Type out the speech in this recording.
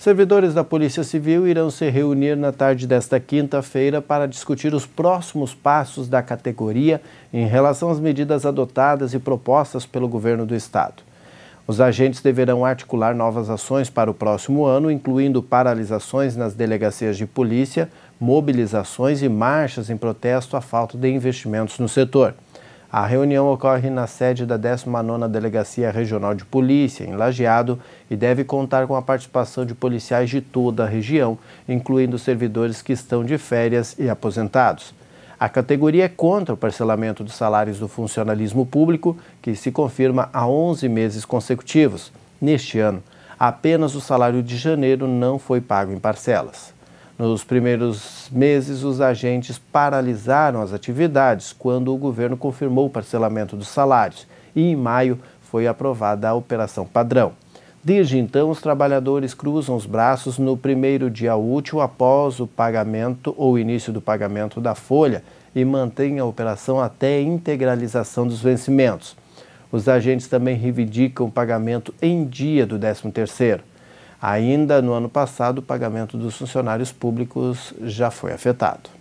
Servidores da Polícia Civil irão se reunir na tarde desta quinta-feira para discutir os próximos passos da categoria em relação às medidas adotadas e propostas pelo governo do Estado. Os agentes deverão articular novas ações para o próximo ano, incluindo paralisações nas delegacias de polícia, mobilizações e marchas em protesto à falta de investimentos no setor. A reunião ocorre na sede da 19ª Delegacia Regional de Polícia, em Lajeado, e deve contar com a participação de policiais de toda a região, incluindo servidores que estão de férias e aposentados. A categoria é contra o parcelamento dos salários do funcionalismo público, que se confirma há 11 meses consecutivos. Neste ano, apenas o salário de janeiro não foi pago em parcelas. Nos primeiros meses, os agentes paralisaram as atividades quando o governo confirmou o parcelamento dos salários e, em maio, foi aprovada a Operação Padrão. Desde então, os trabalhadores cruzam os braços no primeiro dia útil após o pagamento ou início do pagamento da folha e mantêm a operação até a integralização dos vencimentos. Os agentes também reivindicam o pagamento em dia do 13º. Ainda no ano passado, o pagamento dos funcionários públicos já foi afetado.